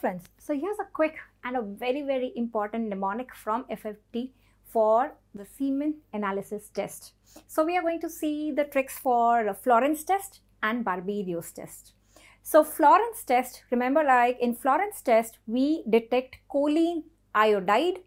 friends, so here's a quick and a very very important mnemonic from FFT for the semen analysis test. So we are going to see the tricks for Florence test and Barberio's test. So Florence test, remember like in Florence test, we detect choline iodide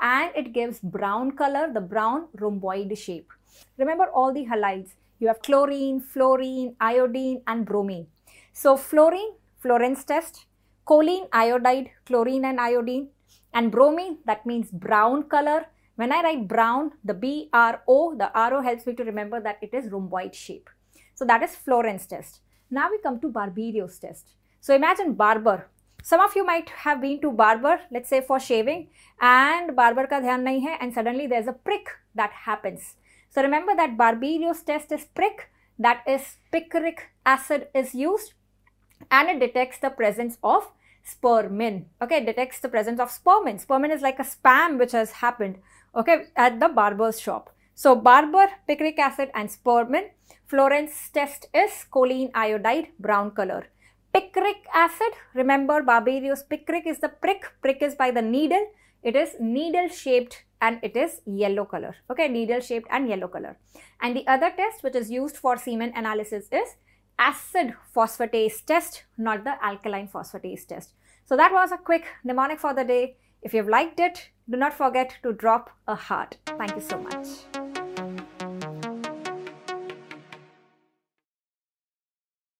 and it gives brown color, the brown rhomboid shape. Remember all the halides. You have chlorine, fluorine, iodine and bromine. So fluorine, Florence test, choline, iodide, chlorine and iodine and bromine, that means brown color. When I write brown, the B-R-O, the R-O helps me to remember that it is rhomboid shape. So that is Florence test. Now we come to Barberio's test. So imagine barber. Some of you might have been to barber, let's say for shaving, and barber ka dhyan nahi hai, and suddenly there's a prick that happens. So remember that Barberio's test is prick, that is picric acid is used, and it detects the presence of spermine. Okay, it detects the presence of spermine. Spermine is like a spam which has happened, okay, at the barber's shop. So barber, picric acid and spermine Florence test is choline iodide, brown color. Picric acid, remember Barberio's picric is the prick, prick is by the needle. It is needle shaped and it is yellow color. Okay, needle shaped and yellow color. And the other test which is used for semen analysis is acid phosphatase test, not the alkaline phosphatase test. So that was a quick mnemonic for the day. If you've liked it, do not forget to drop a heart. Thank you so much.